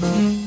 Mm-hmm.